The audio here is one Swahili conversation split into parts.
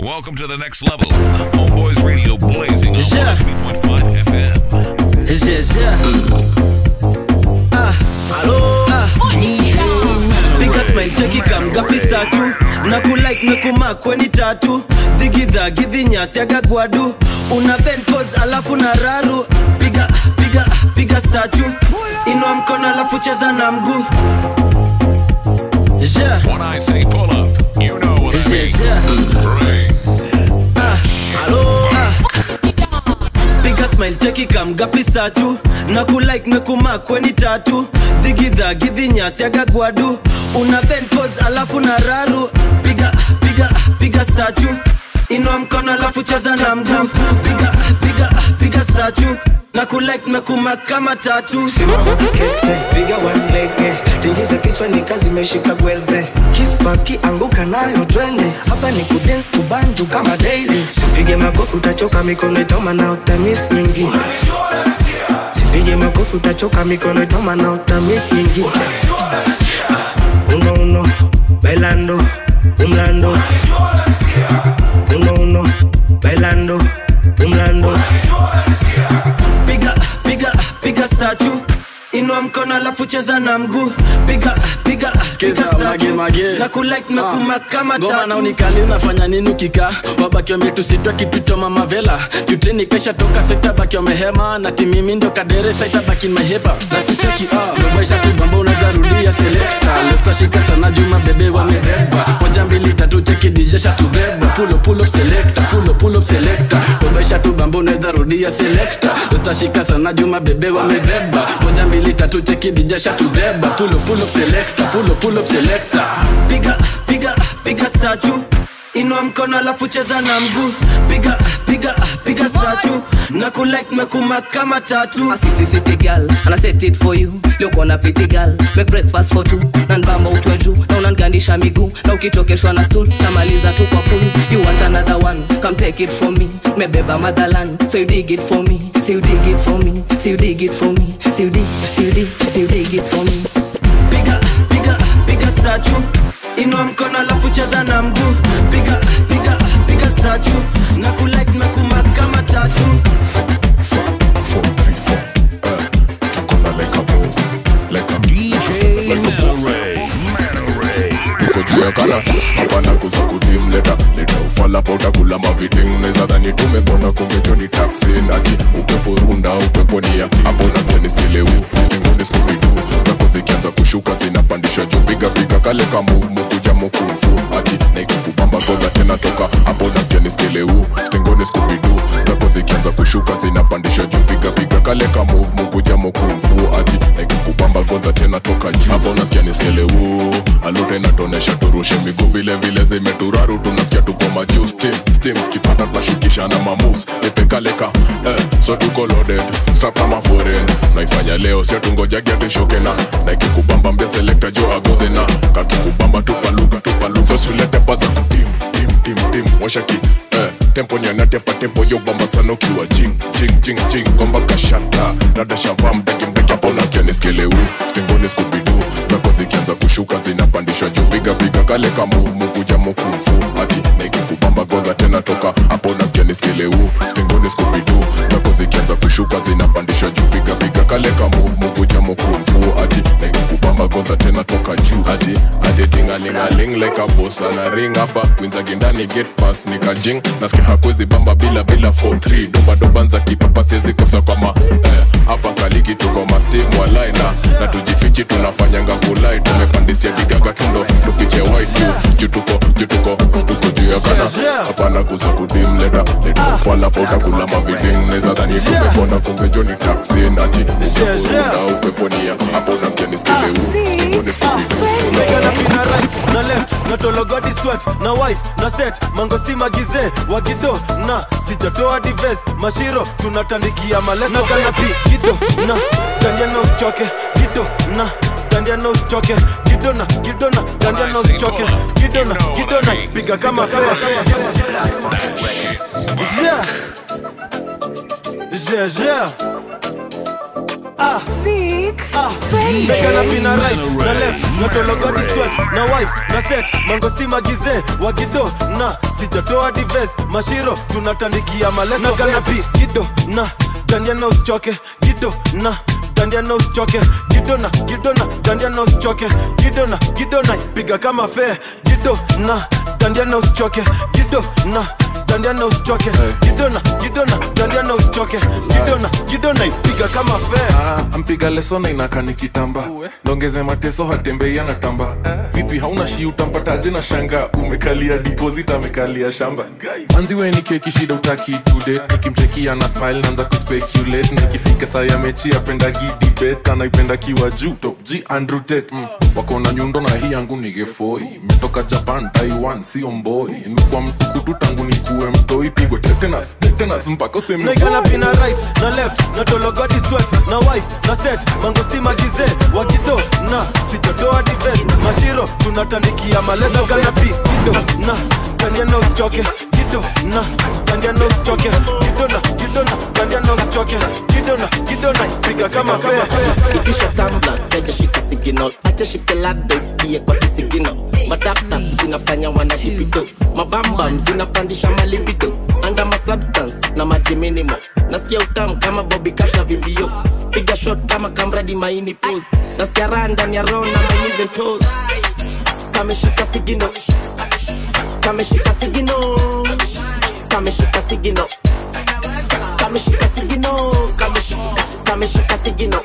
Welcome to the next level. Homeboys Radio blazing on Yeah. 103.5 FM. Yeah, yeah. Ah, ah. Piga smile cheki kamgapi statu na kulike mekuma kweni tatu dhigidha gidhinyasi agagwadu una bend pose alafu na raru piga piga piga statu inua mkono alafu cheza na mguu yeah. When I say pull up, you know what I mean. Yeah. Ah, ah. na kulike mekuma kweni tatu dhigidha gidhinyasi agagwadu una bend alafu na raru piga piga piga statu inua mkono alafu cheza na mguu piga piga piga statu na kulike na kama tatu. Simama kete piga wanlege tingiza kichwa ni kazi imeshika Kiss kispaki anguka nayo twende. Hapa ni kudens kubanju kama daily. Simpige makofi utachoka mikono itoma na utamis nyingine simpige makofi utachoka mikono itoma na utamis nyingine Ah, uno uno bailando umlando. Uno uno bailando umlando. piga piga piga statu inua mkono alafu cheza na mguu. Piga piga na kulike kama ngoma na unikali unafanya nini ukika? Wabaki wametusitwa kitu cha mamavela juteni kesha toka setabaki wamehema na timimi ndo kadere mehepa na sicheki ah, unajarudia selekta. Lestashika sana juma bebe wamebeba. Moja mbili tatu cheki dijesha tubeba pulo pulo selekta. Pulo pulo selekta. Dobaisha tu lestashika sana juma bebe wamebeba. Moja mbili tatu cheki dijasha tubeba pulo pulo selekta pulo pulo selekta piga piga piga statu inua mkono alafu cheza na mguu. Piga piga piga statu. Na kulike mekuma kama tatu. Asisisiti city girl and set it for you. Leo kona piti girl. Make breakfast for two. Na nbamba utwe juu. Na unangandisha miguu. Na ukitokeshwa na stool. Namaliza tu kwa pool you want another one? Come take it from me. Mebeba madhalan so you dig it for me. So you dig it for me. So you dig it for me. So you dig so you dig so you dig it for me. Piga piga piga statu inua mkono alafu cheza na mguu. Piga piga piga statu na kulike mekuma kama tatu tuko kana hapana kuza kudimleta. Leta ufala pota kula maviting. Neza dhani tumepona kungejoni taksin ati upepo runda upepo nia hapo nasikia niskileu stingoni skubidu zako zikianza kushuka zinapandisha juu. Piga piga kale ka move mukuja mukumfu ati naikukubamba goga tena toka. Hapo nasikia niskeleu stengoni skubidu zako zikianza kushuka zinapandisha juu piga piga. Kale ka move mukuja mukumfu ati naikukubamba goga tena toka juu. Hapo nasikia niskeleu alute natonesha turushe miguu. Vile vile zimeturaru tunasikia tuko majuu steam steam skipata tunashukisha na mamoves. Epekaleka eh, so tuko loaded. Strap na mafore naifanya leo sio tungojagia tushoke na. Naikikubamba mbia selekta jo agodhe na. Kakikubamba tupaluka tupaluka so siletepa za kutim tim tim tim washaki eh, tempo nianatepa tempo yobamba sana ukiwa jing komba kashata dada shavaa mdaki mdaki skubidu zako zikianza kushuka zinapandishwa juu piga piga kale ka move mukumfu ati naikikubamba gonga tena toka niskeleu stengoni skubidu zikianza kushuka zinapandishwa juu. Piga piga kale ka move mukuja mukumfu ati naikikubamba godha tena toka juu. Ati ati tingalingaling like a boss ana ring hapa winzagindani get pass nikajing nasikia hakwezi bamba bila bila 43 dobadoba nza kipapa siwezi kosa kwa ma eh, hapa kaliki tuko mastim walai na na tujifichi tunafanyanga kulai. Tumepandisia vigaga kindo tufiche white juu juu tuko juu tuko tuko juu ya kana. Hapana kuza kudimleta leta ufala pa utakula maviding neza dhani kumepona, kumbe joni taksin nati upeporunda upeponia hapo nasikia niskileu stingoni u. Piga na pina right na left na tologodi sweat na wife na set mangostima gize wagido na sijatoa dives mashiro tunatandikia maleso na kana pi gido na tandia na usichoke gido na tandia na usichoke gido na gido na tandia na usichoke gido na gido na piga kama fea yeah yeah yeah ah. Vic, ah. Mega na pina right na left na tologodi sweat na wife na set mangostima gize wagido na sijatoa dives mashiro tunatandikia maleso. Na ganapi gido na dandia na usichoke gido na dandia na usichoke gido na gido na dandia na usichoke gido na gido na piga kama fe gido na dandia na usichoke gido na dandia na usichoke. Gido na Tandiana usichoke. Gido na ipiga kama fe Ah, ampiga leso na inaka nikitamba. Ndongeze mateso hatembei anatamba vipi hauna shi utampataje na shanga? Umekalia deposit amekalia shamba. Anziwe ni keki shida utaki today. Nikimchekia na smile naanza kuspeculate nikifika saa ya mechi apendagi debate. Anaipenda kiwa juu top g andrew tate. Mm. wako na nyundo na hii yangu ni gefoi metoka japan taiwan sio mboi. Nimekuwa mtukutu tangu nikuwe mtoi pigwe tetanus tetanus mpaka useme naigana pina right na left na tologodi sweat na wife na set. Mangostima gize wakito na sijotoa defense mashiro tunatandikia maleso kana pi kido na tandia na usichoke gido na tandia na usichoke gido na kido na tandia na usichoke gido na kido na piga kama fair ikisha tambla kaja shika signal acha shike labda isikie kwa kisigino mataptap zinafanya wanakipito. Mabambam zinapandisha malipito anda masubstance na maji minimo. Nasikia utamu kama bobi cash na vibio piga shot kama kamradi maini pose. Nasikia raha ndani ya roho na mainize toes. Kameshika sigino. Kameshika sigino. Kameshika sigino. Kameshika sigino. Kameshika sigino.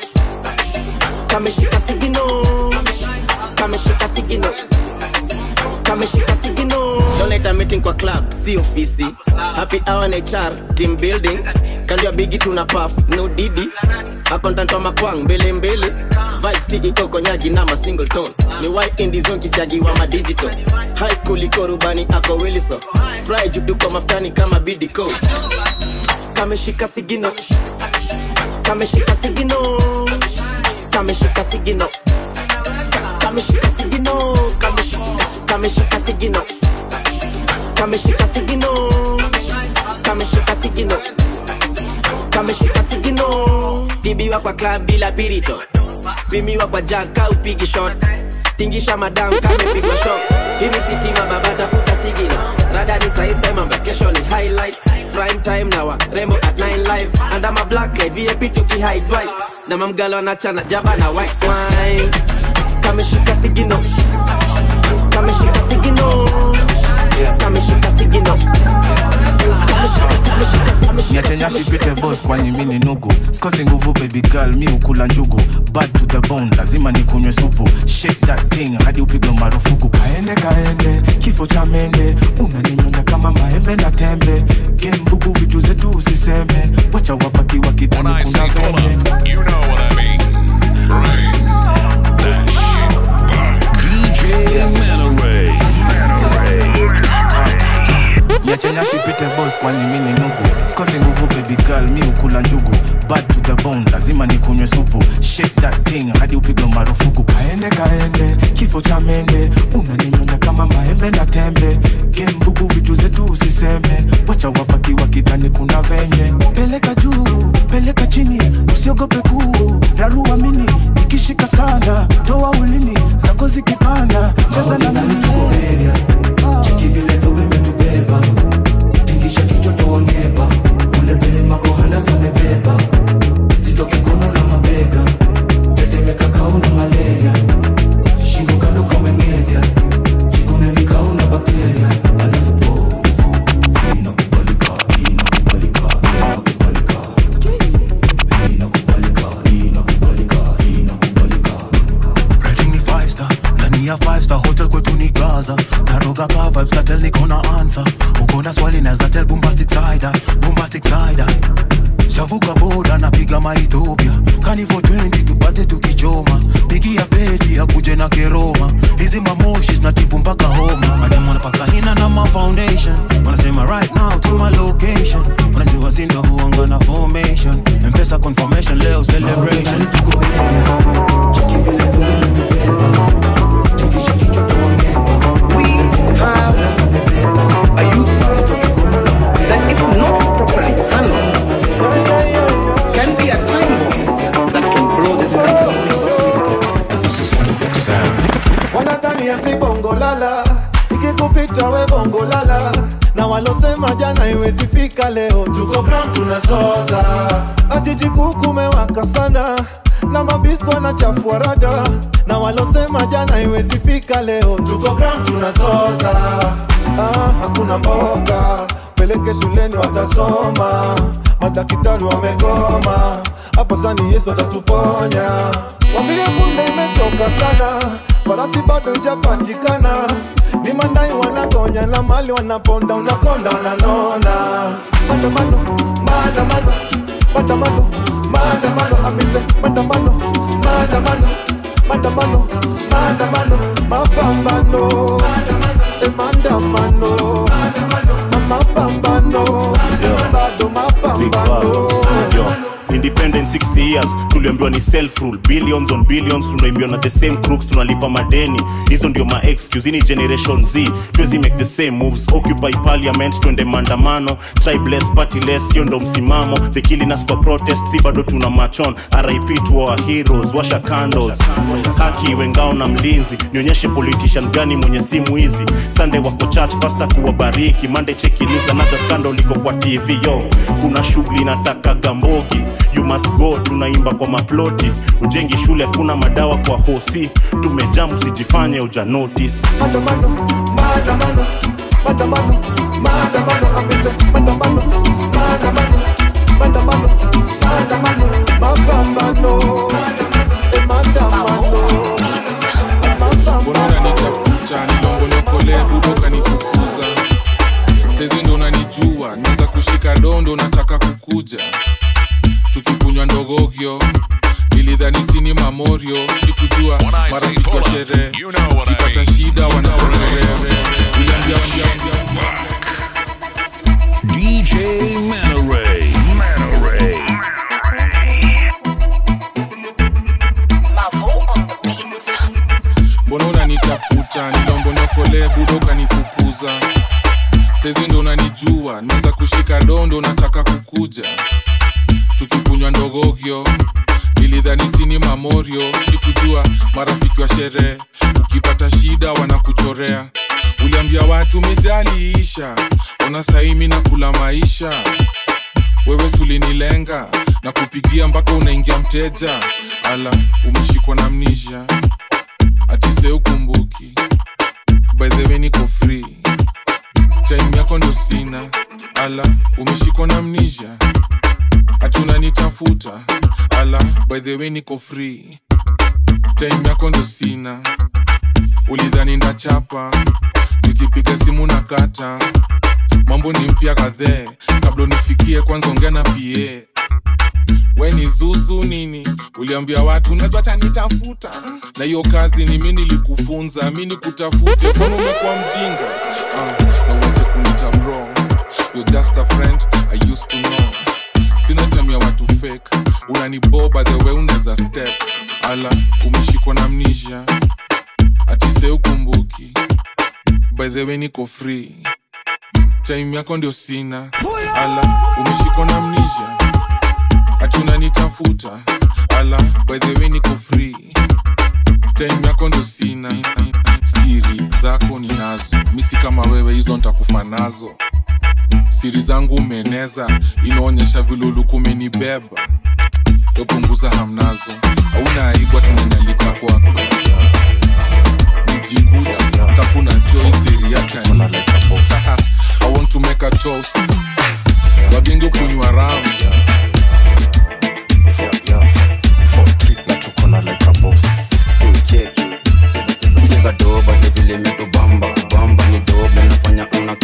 Kameshika sigino. Kameshika sigino kameshika sigino. Donate meeting kwa club si ofisi. Happy hour na HR team building. Kando ya bigi tuna puff no didi wa makwang mbele mbele. Vibe si iko konyagi na ma single tones. Ni why indie zone kisiagi wa ma digital. High kuliko rubani ako wiliso fry judu kwa maftani kama bidiko kameshika sigino. Kameshika sigino. Kameshika sigino. Kameshika sigino kameshika sigino. Kameshika sigino. Kameshika sigino. Kameshika sigino. Dibiwa kwa club bila pirito. Pimiwa kwa jaka upigi shot. Tingisha madam kamepigwa shot. Hii ni sitima baba tafuta sigino. Rada ni saise mambo kesho ni highlight. Prime time na wa rembo at 9 live. And I'm a black light vip tukihide white na mamgalo anachana jaba na white wine. Kameshika sigino kameshika sigino kameshika sigino niachenyashi pite bos kwani mi ni nugu. Sikosi nguvu baby girl mi ukula njugu. Bad to the bone lazima nikunywe supu. Shake that thing hadi upigwe marufuku. Kaende kaende kifo cha mende. Unaninyonya kama maembe na tembe. Kembugu vitu zetu usiseme. Wacha wabaki wakidhani kuna up, you know what I mean. Bring that shit back. DJ Manoray. Niachenyashi pite bos kwani mi ni nugu? Sikosi nguvu baby girl mi ukula njugu. Bad to the bone lazima nikunywe supu. Shake that thing hadi upigwe marufuku. Kaende kaende kifo cha mende. Unaninyonya kama maembe na tembe. Kembugu vitu zetu usiseme. Wacha wabaki wakidhani kuna venye. Peleka juu peleka chini usiogope kuu rarua mini ikishika sana toa ulini zako zikipanda. Cheza na nani kuongeba ule bema kohandasa zitoke kono na mabega. Tetemeka kauna malaria. Shingo kando kameng'enya chikune kauna bakteria. Alafu star hotel kwetu ni gaza. Naroga ka vibes katel niko na answer. Uko na swali nazatel boom kama Ethiopia, kanivo 20 tupate tukichoma, pigia pedi akuje na keroma, hizi mamoshi zinatibu mpaka sani yesu atatuponya. Wambie punde imechoka sana farasi bado hujapatikana, ni mandai wanakonya na mali wanaponda unakonda wananona self rule billions on billions tunaibiwa na the same crooks tunalipa madeni. Hizo ndio ma excuse ni generation z. Tuwezi make the same moves. Occupy parliament twende maandamano. Tribeless partyless hiyo ndo msimamo. The killing us for protest si bado tuna machon rip to our heroes washa candles. Haki iwe ngao na mlinzi. Nionyeshe politician gani mwenye simu hizi? Sunday wako church pasta kuwabariki. Monday cheki news another scandal iko kwa tv yo. Kuna shughuli nataka gambogi you must go tunaimba kwa maploti. Ujengi shule kuna madawa kwa hosi. Tumejam usijifanye uja notice maandamano maandamano maandamano maandamano amese, maandamano maandamano maandamano maandamano mapambano Eh, maandamano mbona unanitafuta? Nilongonyokole budo kanifukuza saizi ndo kushika dondo nataka kukuja tukikunywa ndogogyo nilidhani sini mamorio sikujua marafiki wa sherehe. You know what I mean. shida uliambia DJ Manoray. Manoray. mbona unanitafuta? Nilombonokole budo kanifukuza saizi ndo unanijua naweza kushika dondo nataka kukuja. Tukikunywa ndogogyo nilidhani sini mamorio. Sikujua marafiki wa sherehe ukipata shida wanakuchorea. Uliambia watu mijaliisha ona saimi na kula maisha. Wewe sulinilenga na kupigia mpaka unaingia mteja. Ala umeshikwa na mnisha atise ukumbuki. Way niko free time yako ndio sina. Ala umeshikwa na mnisha hatuna nitafuta. Ala by the way niko free. Time yako ndio sina. Ulidhani ndachapa. Nikipiga simu na kata mambo ni mpya kadhee kabla nifikie kwanza ongea na pie we ni zuzu nini? Uliambia watu najua nitafuta. Na hiyo kazi ni mi nilikufunza. Mi nikutafute. Kono umekuwa mjinga? Ah, You're just a friend I used to know. Sina time watu fake. Unaniboba the way unaweza step. Ala umeshikwa na mnisha atise ukumbuki. By the way niko free. Time yako ndio sina. Ala umeshikwa na mnisha ati unanitafuta. Ala by the way niko free. Time yako ndio sina. Siri zako ninazo. Misi kama wewe hizo ntakufa nazo siri zangu umeeneza inaonyesha viluluku umenibeba wepunguza hamnazo hauna aibwa tunanyalika kwako. Nijikuta choi siri kunywa ni vile imetubamba kubamba ni nafanya una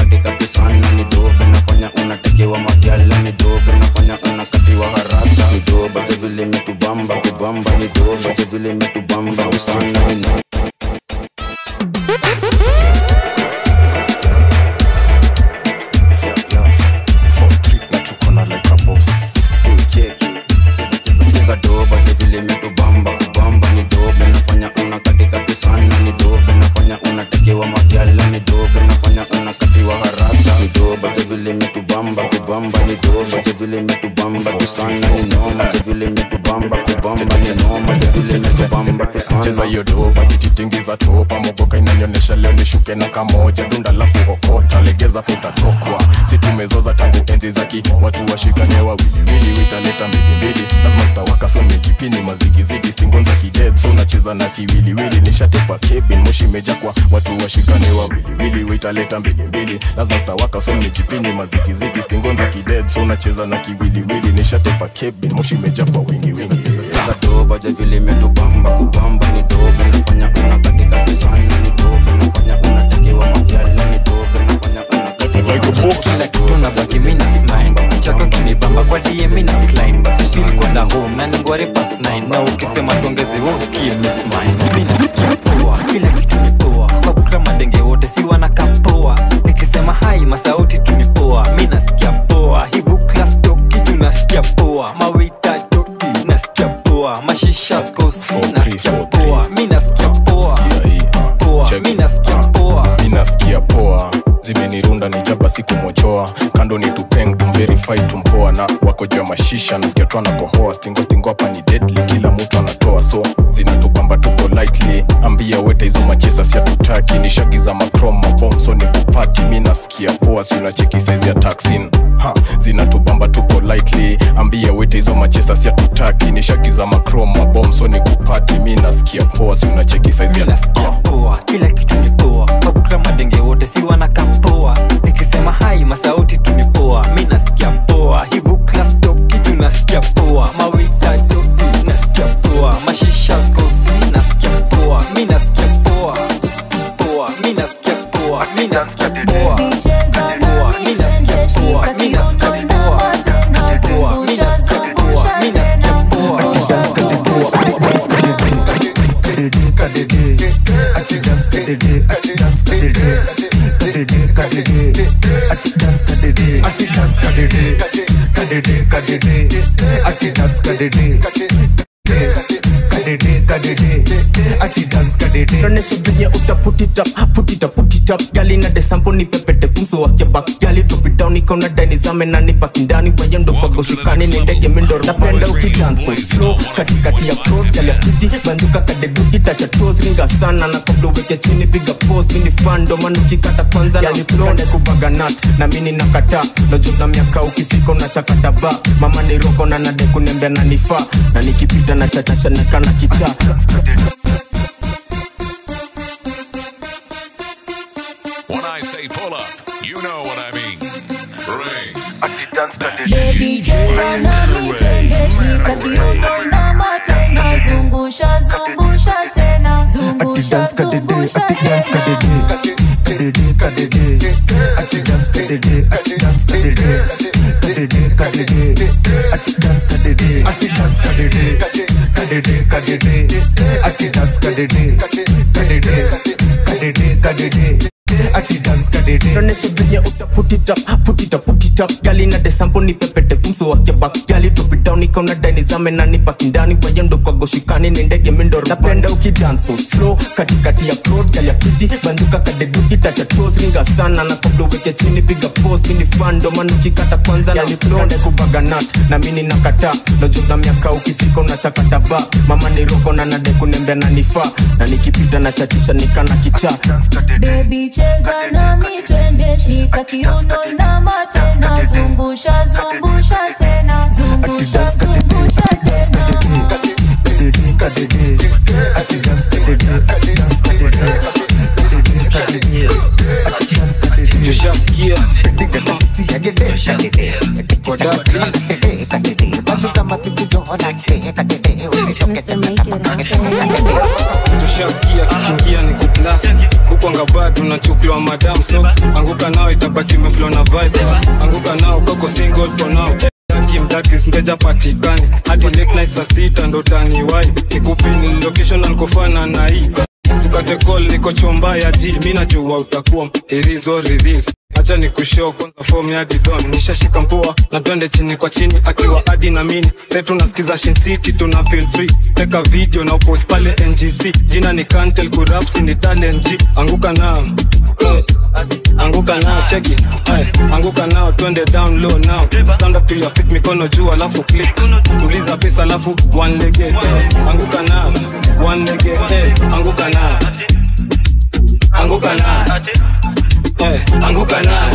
na kamoja. Dunda lafu okota legeza kutatokwa. Si tumezoza tangu enzi zaki watu washikane wawiliwili witaleta mbilimbili lazima zitawaka so mejipini mazigizigi stingonza kided so nacheza na kiwiliwili nishatepa kebin moshi meja kwa watu washikane wawiliwili witaleta mbilimbili lazima zitawaka so mejipini mazigizigi stingonza kided so nacheza na kiwiliwili nishatepa kebin moshi meja kwa wengi wengi cheza doba javile vile kupamba ni doba nafanya una katika pisana ni doba nafanya unatekewa majala ni doba nafanya una kila kitu na baki mina smile kichako kinibamba kwa DM mina slide basi feel kwenda home na ningware past 9 na ukisema tuongeze mimi nasikia poa kila kitu ni poa. Kwa kukla madenge wote si wanaka poa nikisema hai masauti tunipoa ni poa. Nasikia poa. Hibu class toki tu nasikia poa. Nasikia poa mashisha skosi nasikia poa. mimi nasikia poa. Poa. Mimi nasikia poa. Minasikia poa. Zimenirunda ni jaba sikumochoa kando ni tupeng tumverify tumpoa na wako juu mashisha nasikia tu anakohoa stingo stingo hapa ni deadly kila mtu anatoa. So zinatubamba tuko lightly ambia wete hizo machesa siatutaki ni shagi za macrom mabomso ni kupati mi nasikia poa si unacheki saizi ya taxin. Ha zinatubamba tuko lightly ambia wete hizo machesa siatutaki ni shagi za macrom mabomso ni kupati mi nasikia poa si unacheki saizi ya poa kila kitu ni poa kukla madenge wote si wana kampoa nikisema hai masauti tunipoa Mina sikia mi nasikia poa hibu class toki tunasikia poa mawita joki nasikia poa mashisha skosi nasikia poa mi nasikia poa poa mi nasikia poa mi nasikia poa nasikia Ati dance kadi de, atti dance kadi de, kadi de kadi de, atti dance kadi de, kadi de kadi de, atti dance kadi de. Ganesh, bring it up, put it up, put it up. Gali na desampo ni pepete pumso wake bak Gali drop it down iko na dani zame na ni baki ndani kwa ndo kwa goshukani ni ndege mindo napenda ukidance so slow katikati ya pro gali afiti banduka kadeduki tacha toes ringa sana na kabla uweke chini piga pose mini fando maana ukikata kwanza gali flow na kubaga nut. Na mini nakata nojo na miaka ukifika unachakata ba mama ni roko na nade kunembea na nifaa. Na nikipita na chachasha na kana kichaa I say pull up, you know what I mean. Ring. Baby cheza nami twende shika kiuno na matena zungusha zungusha tena zungusha zungusha tena Tuoneshe venye uta put it up, put it up, put it up. Gali na desampo ni pepete pumso wake bak. Gali drop it down iko na dani zame na ni baki ndani kwa yendo kwa goshikani ni ndege mindo napenda ukidance so slow katikati ya crowd gali apiti banduka kadeduki tacha toes ringa sana na kabla uweke chini piga pose mini fan. Ndo maana ukikata kwanza na flow kande kubaga nut na mimi nakata no na miaka ukifika unachakata ba mama ni roko na nade kunembea na nifaa na nikipita na chatisha nikana kichaa Baby cheza nami twende shika kiuno na matena zungusha zungusha tena. Zungusha zungusha tena unachupliwa madam so anguka nao itabaki umeflow na vibe. Anguka nao koko single for now. Kimdakis mteja patikani hadi late night sita ndo taniwai nikupini location na nkofana na hii. Sukate call niko chomba ya ji mi najua utakuwa irizo ridhis acha ni kushoo kwanza form ya didon nishashika mpua na twende chini kwa chini akiwa adi na mini. Sai tunasikiza City tuna feel free. Teka video na upost pale ngc jina ni kantel kurapsi ni talent G. Anguka nao hey. anguka nao cheki hey. anguka nao twende down low now. Stand up to your feet mikono juu alafu click. Tuliza pesa alafu one leg hey. anguka nao one leg hey. anguka nao anguka nao Eh, anguka nao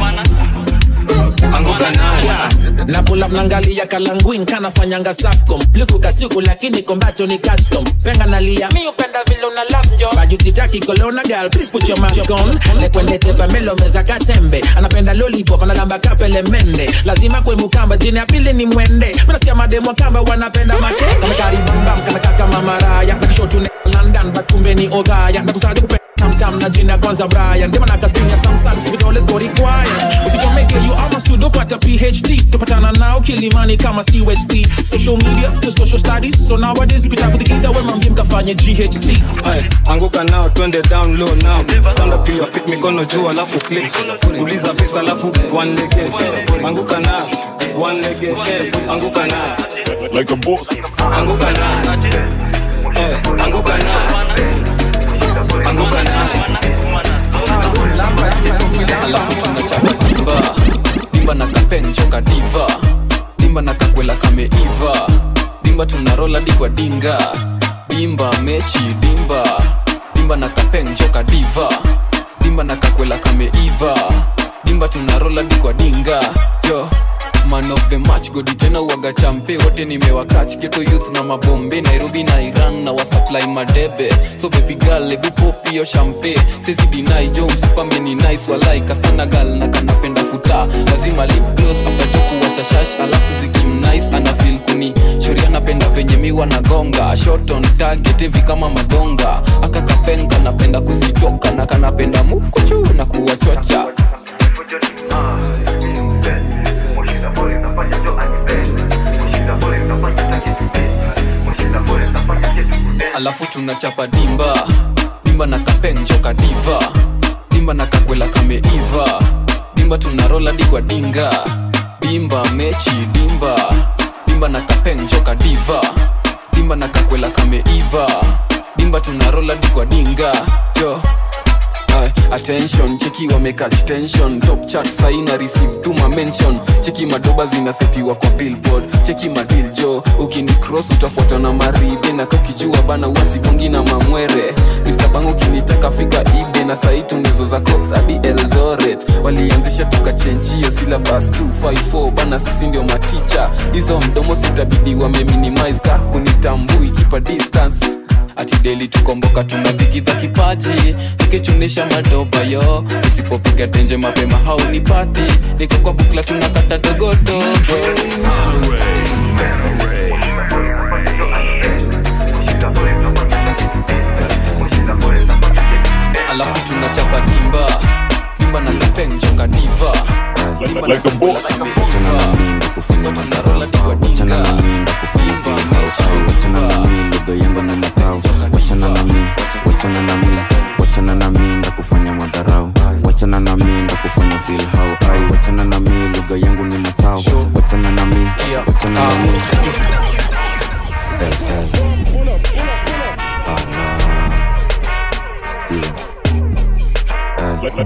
anguka nao na pull up nangalia kalanguin kanafanyanga safcom luku kasuku lakini kombacho ni custom. Penga nalia mi upenda vile una njo. Bajutitaki kolona girl please put your mask on. Nekwende tepa melo meza katembe anapenda lollipop analamba kapele mende. Lazima kwe mukamba jini ya pili ni mwende. Minasikia mademo kamba wanapenda mache kamekaribambam kanakaka mamaraya nakishotu ne london but kumbe ni nakusadi kupe tamtam na jina kwanza brian. Ndema nakaskinia samsung vidole skori kwaya usichomeke you almost to dopata phd topatana nao kilimani kama chd social media to social studies so nowadays ukitakutikidha wemambie mkafanye ghc anguka nao twende down low now. Stand up your feet mikono juu alafu click. Uliza pesa alafu one leg anguka nao one leg anguka nao. Like a boss. Anguka nao. Eh, anguka nao. Anguka nao. Alafu tunachapa dimba na kapenchoka diva. Dimba na kakwela kameiva dimba tunarola dikwa dinga. Dimba mechi dimba. Dimba na kapenchoka diva. Dimba na kakwela kameiva dimba tunarola dikwa dinga. Jo man of the match godi tena waga champe wote nimewakach geto youth na mabombe. Nairobi na iran na wasupply madebe. So baby girl ebu pop yo champe sezi dinai jo msipambe ni nice walai. Kastana gal na kanapenda futa. Lazima lip gloss after choku washashash alafu zikim nice ana feel kuni. Shoria napenda venye miwa na gonga shot on target hivi kama madonga akakapenga napenda kuzitoka. Na kanapenda mukuchu na kuwachocha alafu tunachapa dimba. Dimba na kapenjoka diva dimba na kakwela kameiva. Dimba tunarola dikwa dinga. Dimba mechi dimba. Dimba na kapenjoka diva dimba na kakwela kameiva. Dimba tunarola dikwa dinga. Jo Ay, attention cheki wamekach tension. Top chat saina receive tuma mention. Cheki madoba zinasetiwa kwa billboard. Cheki madil jo ukini cross utafuata na maride. Na kakijua bana uasibongi na mamwere. Mr. Bang ukinitaka fika ibe na saitu ngezo za coast hadi eldoret. Walianzisha yo syllabus 254 bana sisi ndio maticha. Hizo mdomo sitabidi wameminimize ka hunitambui kipa distance ati deli tukomboka tunadhikidha kipaji nikichunisha madoba yo. Usipopiga tenje mapema haunipati niko kwa bukla tunakata dogodogo alafu tunachapa dimba. Dimba na kapenjoka chonganiva dimba na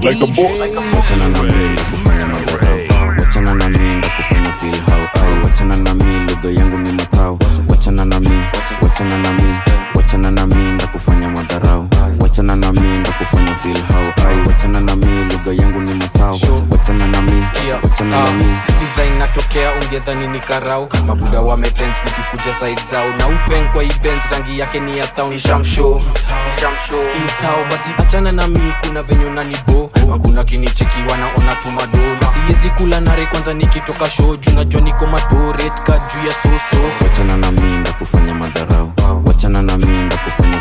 like a boss wachana na mimi ndo kufanya madharau wachana wachana na mimi lugha yangu ni matao wachana na mimi wachana na mimi wachana na mimi ndo kufanya madharau wachana na mimi ndo kufanya feel how wachana na mimi lugha yangu ni matao wachana na mimi wachana na mimi design natokea ungedhani ni karau mabuda wametens nikikuja side zao. Na upen kwa ibens rangi yake ni ya town jam show. Isao basi achana na mi kuna venye nanibo hakuna kinicheki wanaona tumado na siwezi kula nare kwanza nikitoka show. Juu najua niko madoretka juu ya soso. Wachana na mii ndakufanya madharau. Wachana na mii ndo kufanya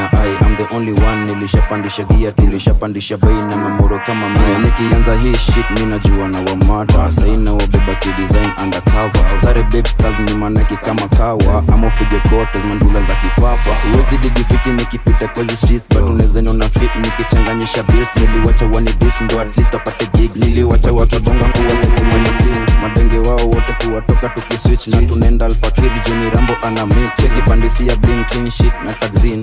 only one nilishapandisha gia tulishapandisha bei na mamoro kama mia. Nikianza hii shit minajua na wamata saina wabeba kidesign undercover. Sare babe stars ni manaki kama kawa. Ama upige kotes mandula za kipapa. Uwezi digifiti nikipita kwa hizi streets but unaweza niona fit nikichanganyisha bills niliwacha wani dis ndo at least apate gigs. Niliwacha wakibonga kuwa siku mwenye clean madenge wao wote kuwatoka tukiswitch. Na tunaenda alfakiri juni rambo ana mix. Cheki bandisi ya clean shit na tagzin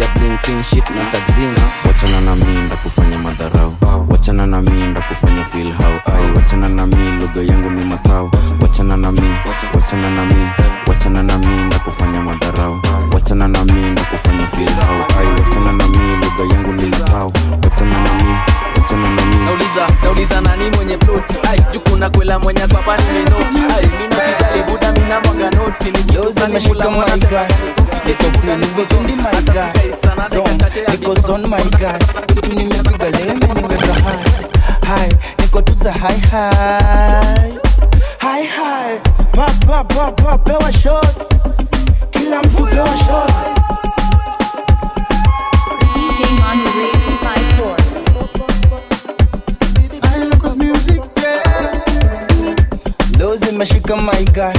ya bling shit na tagzina wachana na mi nda kufanya madharau. Wachana na mi nda kufanya how ai wachana na mi lugha yangu ni matao wachana na mi wachana na mi wachana na mi nda kufanya madharau. Wachana na mi nda kufanya how ai wachana na mi lugha yangu ni matao wachana na mi wachana na mimi. nauliza nauliza nani mwenye ploti? Ai jukuna kwela mwenye kwapa nimenoti ai mina sijali buda mina mwaga noti. Nikituka ni mula mwana sema Niko zondi my god. Kitu nimepiga leo imeniweka high. High, niko tuza high high. High high. Ba ba ba ba pewa shots. Kila mtu pewa shots Leo zimeshika my guy.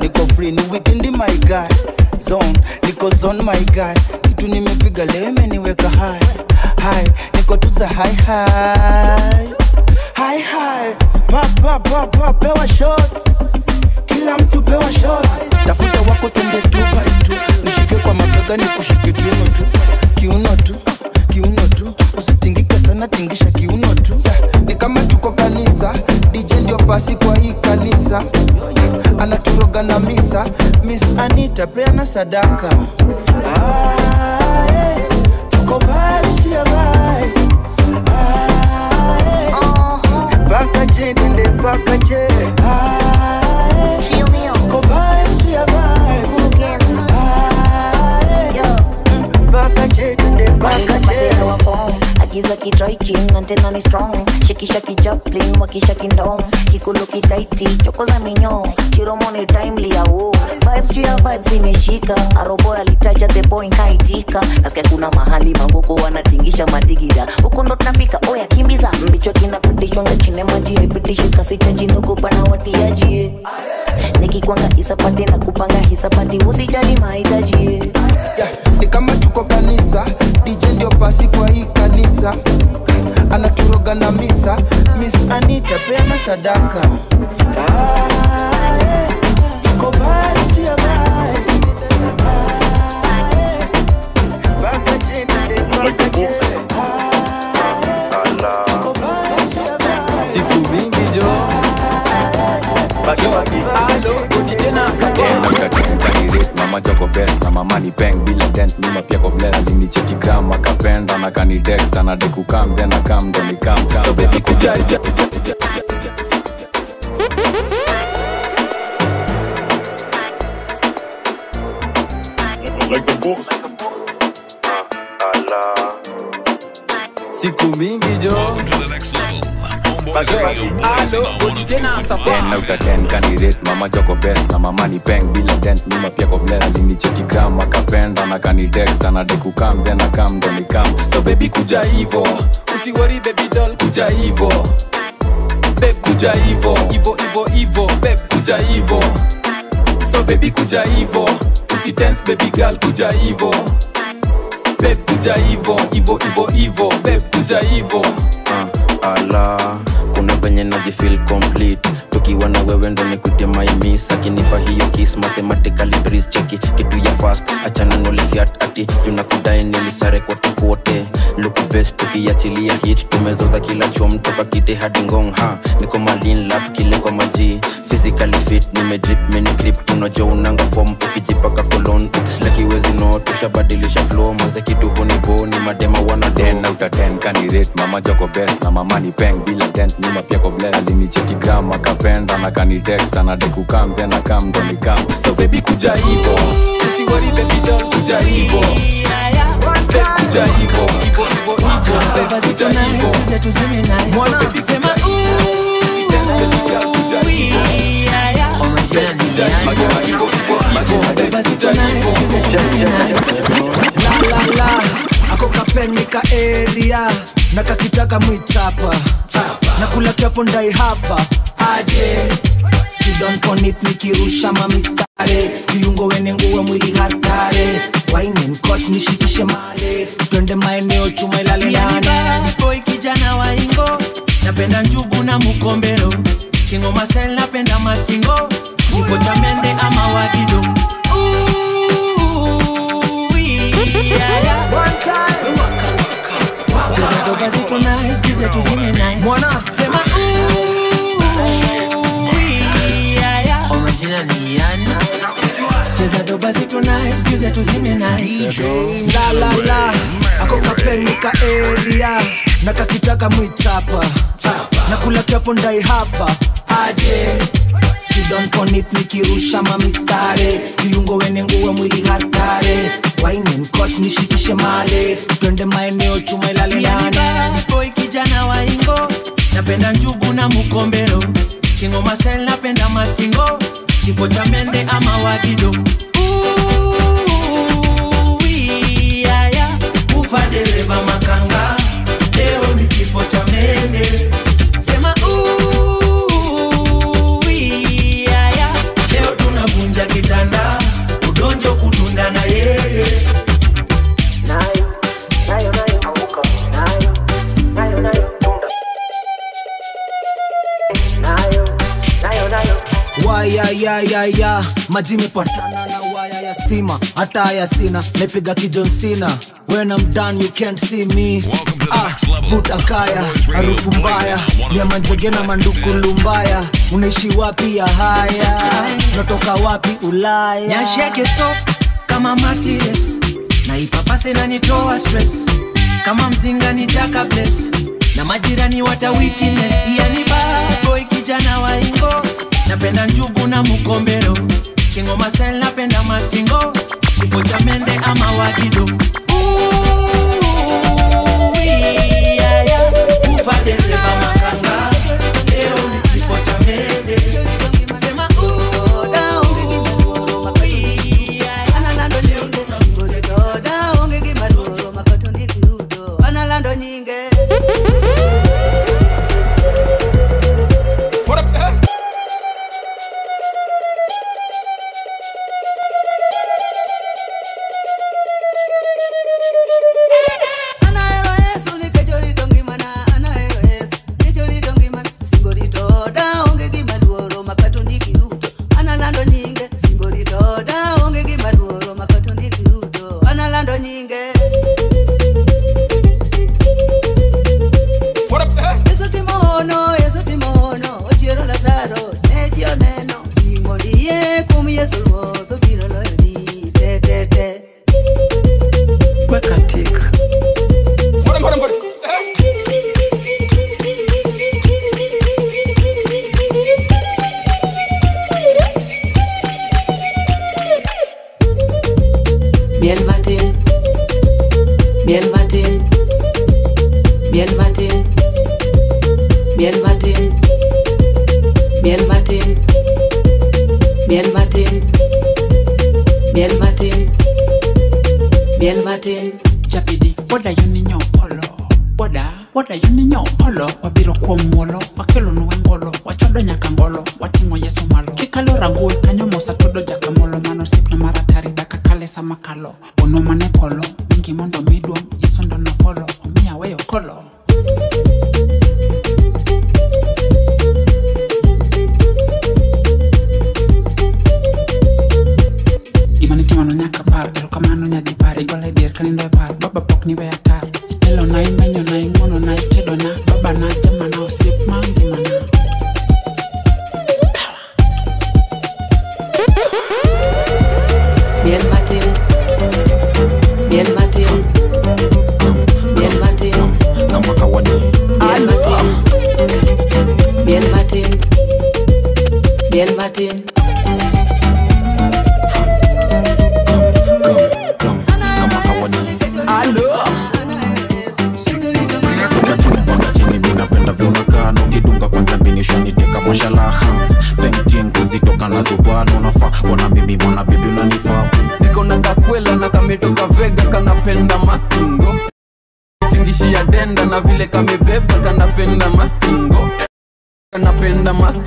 Niko free ni weekend my guy. Zone niko zone my guy. Kitu nimepiga leo imeniweka high. High niko tuza high high. High high. Pa pa pa pa pewa shots. Kila mtu pewa shots. Tafuta wako tende tu by tu. Nishike kwa mabega nikushike kiuno tu. Kiuno tu kiuno tu. Usitingike sana tingisha kiuno tu. Ni kama tuko kanisa dj ndio pasi kwa hii kanisa. Anaturoga na misa. Miss anita peana sadaka. Ah, chokoza minyo chiromoni lia wo. Vibes juu ya vibes imeshika. Arobo alitaja the point kaitika nasikia kuna mahali mangoko wanatingisha madigida. Huko ndo tunafika oya kimbiza. Mbichwa kinapitishwa ngachine maji haipitishi kasichanjinokopana watiaji nikikwanga isapati na kupanga hisapati usijali mahitaji Yeah, ni kama tuko kanisa. Dj ndio pasi kwa hii kanisa. Anaturoga na misa miss tapeana peana sadaka? Siku mingi jo mama best na mama ni peng bila dent nyuma pia ko bless alinicheki gram akapenda na kanitext kam then akam ndo nikam So. Siku mingi jo ten out of ten kanirate mama joko best na mama ni peng bila dent nyuma pia ko bless alinicheki gram akapenda na kanitext anadai kam then akam ndo nikam so baby kuja hivo. Usiwori baby doll kuja hivo beb kuja hivo. Hivo hivo hivo. Beb kuja hivo. So baby kuja hivo. Usidance baby girl kuja hivo. Beb kuja hivo. Hivo hivo hivo. Beb kuja hivo. Uh, ala. Kuna venye najifil complete tukiwa na wewe ndo nikute maimis akinipa hiyo kis mathematically breeze cheki. Kitu ya fast achana nolifiat ati. Tunakudai nilisare kwa tukote look best tukiachilia hit. Tumezoza kila chom toka kite hadi ngong ha. Niko malin lap kile kwa maji physically fit nimedrip mini clip. Unajua unanga form ukijipaka kolon ukislakiwezi no tushabadilisha flow. Kitu hunibo ni madema wana kanirate mama joko best na mama ni peng. Bila dent nyuma pia ko bless. Alinicheki gram akapenda na kanitext anadai kam then akam ndo nikam so baby kuja hivo. Baby doll kuja hivo. Kuja kuja mwana. Baby sema usidance baby eria na kakitaka mwichapa na kula kiapo ndai hapa. Aje. Sidonkonit nikirusha mamistare viungo wene nguwe mwili hatare wainenkot nishikishe male twende maeneo chuma nane boy kijana waingo napenda njugu na mukombero kingo masel napenda mastingo kifo cha mende ama wakido Ooh, yeah, yeah. Cheza doba nice, gize tuzime nice. Mwana sema ooh, yeah, yeah. Kwa majina ni yani cheza doba ziko nice, gize tuzime nice. la la la ako area na kakitaka mwichapa na kula kiapo ndai hapa. Aje. Sidonkonit nikirusha mamistare viungo wene nguwe mwili hatare. Wainenkot nishikishe male. Twende maeneo waingo boy kijana wa ingo. Napenda njugu na mukombero. Kingo masel napenda mastingo kifo cha mende ama wagido Ooh, yeah, yeah. ufa dereva makanga. Leo ni kifo cha mende wayayayaya maji mepatana na waya ya stima. Hata ya sina mepiga kijonsina when I'm done you can't see me. Ah, vuta kaya harufu mbaya. Ya manjege na manduku lumbaya. Unaishi wapi ya haya? Natoka wapi ulaya? Nyashi yake soft kama matires na ipapase nanitoa stress. Kama mzinga ni jaka bless. Na majirani wata witness. Yani bad boy kijana wa ingo napenda njugu na mukombero. Kingo masel napenda mastingo kifo cha mende ama wagido Ooh, yeah, yeah.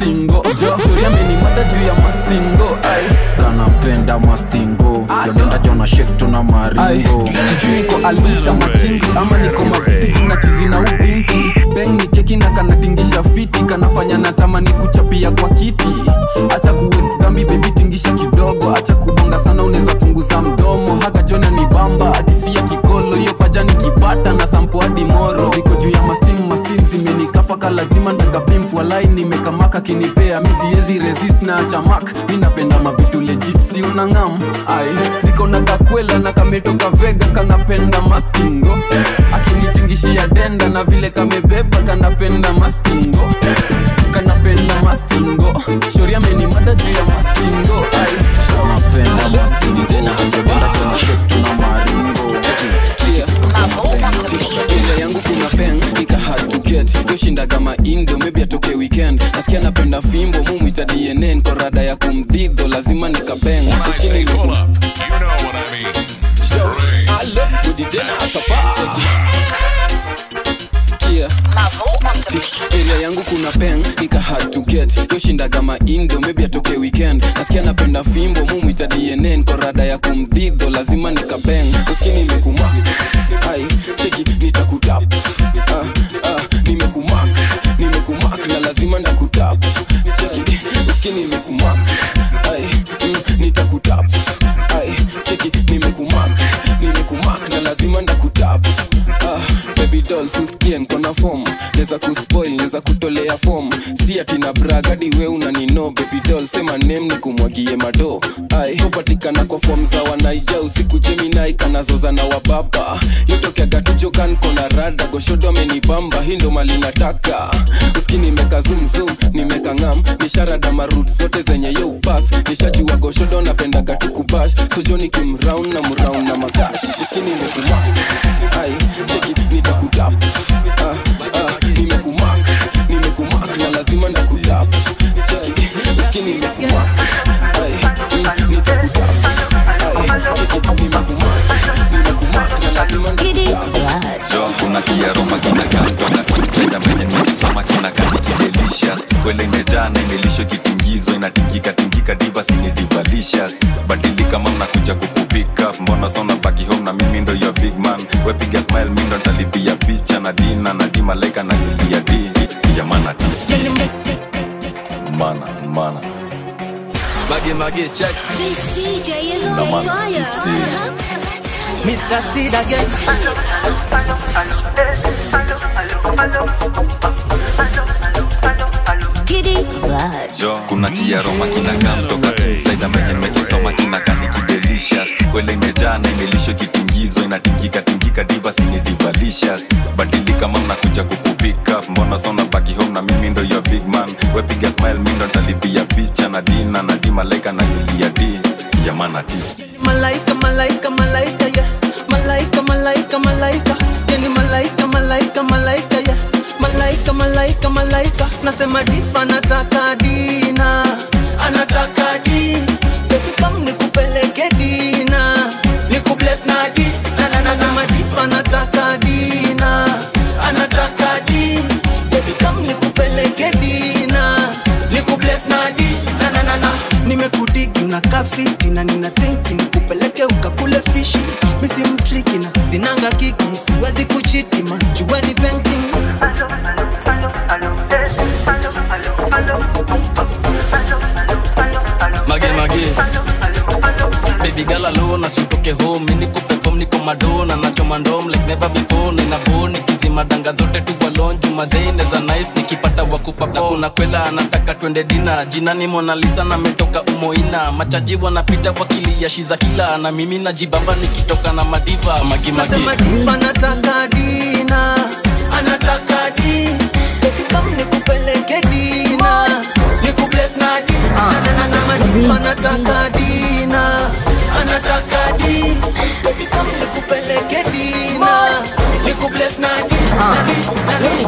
Mastingo. Jo shori amenimada juu ya mastingo. Kanapenda mastingo. Yodenda jona shek tuna maringo. Sijui niko aluta machingi ama niko mafiti. Tuna chizi na ubinti. Beng ni keki na kanatingisha fiti. Kanafanya natamani kuchapia kwa kiti. Acha kuwest gambi bebi tingisha kidogo. Acha kubonga sana unaweza punguza mdomo. Haka jona ni bamba. Adisi ya kikolo hiyo pajani kipata na sampo hadi moro zimenikafaka lazima ndakapimp walai nimekamaka kinipea mi resist na achamak mi napenda mavitu legit si unangam ai niko na kakwela na kametoka vegas kanapenda mastingo. Akinitingishia denda na vile kamebeba kanapenda mastingo. Kanapenda mastingo. Shori amenimada juu ya mastingo. Ai napenda mastingo jona shek tuna maringo get yoshindaga maindo maybe atoke weekend. Nasikia napenda fimbo mumwita dnn kwa rada ya kumdhidho lazima nikabeng area yangu kuna peng nika hard to get. Yoshindaga maindo maybe atoke weekend. Nasikia napenda fimbo mumwita dnn kwa rada ya kumdhidho lazima nikabeng uskini mekuma ai cheki nitakutap uskini baby doll nko na fom neza kuspoil neza kutolea fom si atina bragadi we baby doll. Sema nem ni kumwagie mado. Ai hupatikana kwa fom za wanaija. Usiku jeminai kanazoza na wababa. Yotokeaga tujokan kona rada. Goshodo amenibamba bamba hindo mali nataka. Uski nimeka zumzum nimeka ngam. Nisharada marut zote zenye yo upas nishajua goshodo napendaga tukubash sojoni kimraun na mraun na makash. Uski nimekuma ai sheki nitakuta nimekumak nimekumak na lazima ndakutap nimekumak mm, kuna kiaroma kinakantoka senda menye nikisoma kukupika mbona sona baki home na mimi ndo your big man wepiga smile mi ndo ntalipia picha na na di malaika na nilia di ya mana tips mana mana Mage mage check. This DJ is na on mana fire. tipsy Mr. Seed again. Kitty. jo kuna kiaroma kinakamtoka saida menye nimekisoma kinakanikidelicious kwele imejana imelisho kitingizwa inatingika tingika divas ni divalicious mbona sona baki home na mimi ndo your big man wepiga smile mi ntalipia picha na dina na di malaika na yulia di ya mana tips Malaika, malaika, malaika, ya Malaika, malaika, malaika. Yani malaika, malaika, malaika, ya Malaika, malaika, malaika. Nasema difa nataka dina. Unakaa fiti na nina kuna kwela anataka twende dina jina ni Mona Lisa na metoka umoina. Machaji wanapita wakilia shiza kila. Na mimi najibamba nikitoka na madiva. Magi magi. Nasema dipa anataka dina. Anataka di. Nikupeleke dina. Nikubless na di. Na na na nasema dipa anataka dina. Anataka di. Baby come nikupeleke dina Ah, mimi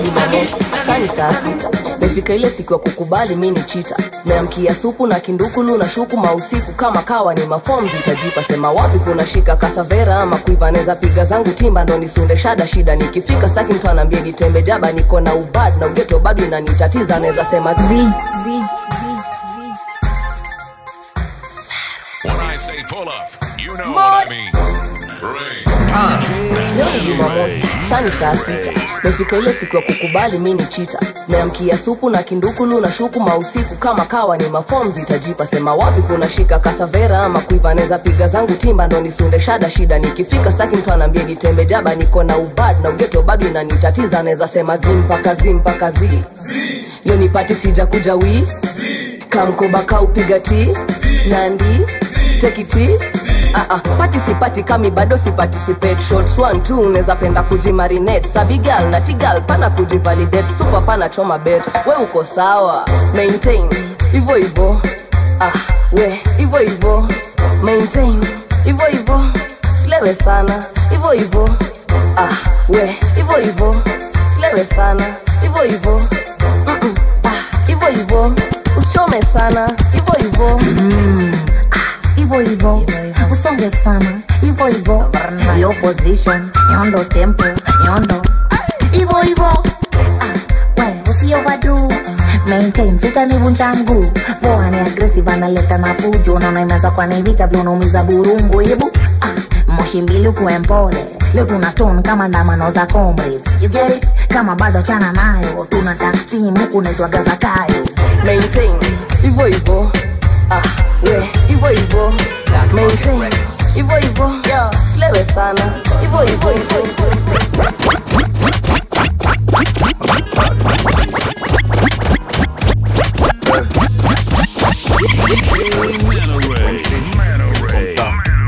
ni saa sita mefika ile siku ya kukubali mi ni chita meamkia supu na kindukulu na shuku mausiku kama kawa ni mafomu zitajipa. Sema wapi kuna shika kasavera ama kuiva neza piga zangu timba ndo nisunde shada shida. Nikifika staki mtu anaambia nitembe jaba niko na ubad na ugeto bado inanitatiza neza sema zi, zi. When I say pull up, you know what I mean. Rain. leo ni sani saa sita. Mefika ile siku ya kukubali mi ni chita meamkia supu na kindukulu na shuku mausiku kama kawa ni mafom zitajipa. Sema wapi kuna shika kasavera ama kuiva? Neza piga zangu timba ndo nisunde shada. Shida nikifika staki mtu anaambia nitembe jaba niko na ubad na ugeto bado inanitatiza. Naweza sema zi mpaka zi zi. Leo nipati sija kuja wii kamkoba kaupiga ti. Nandi. Tekiti Ah, ah, pati kami bado siparticipate. Shots one two unaweza penda kujimarinate. Sabigal na tigal pana kujivalidate. Super pana choma bet. We uko sawa. Maintain. Hivyo hivyo ah, we. Hivyo hivyo maintain. Hivyo hivyo slewe sana. Hivyo hivyo ah, we. Hivyo hivyo slewe sana. Hivyo hivyo Mm-mm, ah, hivyo hivyo usichome sana. Hivyo hivyo hivyo hivyo usonge sana. Hivyo hivyo yo position yondo tempo yondo hivyo hivyo Ah, we usiovadu maintain sitanivunja mguu. Poa ni aggressive analeta na fujo naona imeanza kwa naivita vile unaumiza burungu hebu ah, moshi mbili ukuwe mpole. Leo tuna stone kama ndamano za comrades. You get it? Kama bado chana nayo. Tuna tax team huku naitwaga zakayo maintain. Hivyo hivyo ah, we hivyo hivyo maintain hivyo hivyo slewe sana. Hivyo hivyo hivyo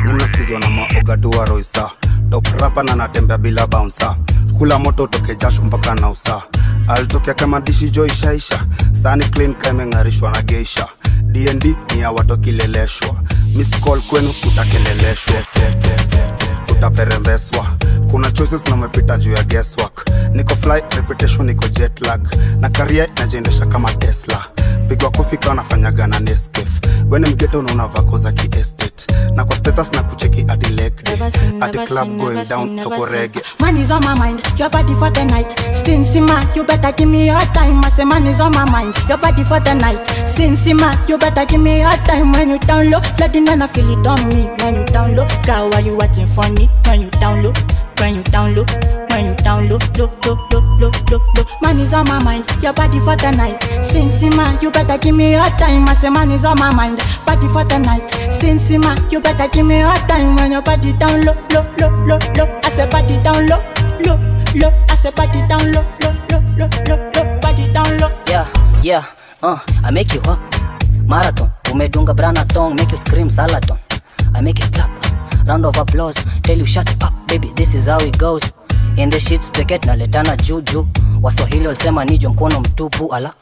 minasikizwa na maogatuwa roisa. Toprapa na natembea bila bounsa kula moto toke jasho mpaka na usa alitokea kama dishi joishaisha sani clean kaimeng'arishwa na geisha dnd ni ya watokileleshwa miscall call kwenu utakeleleshwa kutaperembeswa kuna choices na umepita juu ya guesswork. Niko fly reputation niko jetlag na karia inajiendesha kama tesla. Pigwa kawa nafanyaga na neskef weni mgeto unaona vako za kiestate na kwa status na kucheki ati leg day club going down rege Man is on my mind, your body for the night. Since ma, you better give me your time. I say man is on my mind, your body for the night. Since ma, you better give me your time. When you down low, let the nana feel it on me. When you down low, girl, why you waiting for me When you down low, when you down low, you down low, low, low, low, low, low, low. Man is on my mind, your body for the night. Since ma, you better give me your time. I say man is on my mind, body for the night. Since ma, you better give me your time. When your body down low, low, low, low, low. I say body down low, low, low. I say body down low, low, low, low, low, low. Body down low. yeah yeah uh, i make you hot marathon umedunga branaton make you scream salaton i make it clap round of applause tell you shut up baby this is how it goes in the sheets naletana juju. Waswahili walisema nijo mkono mtupu ala.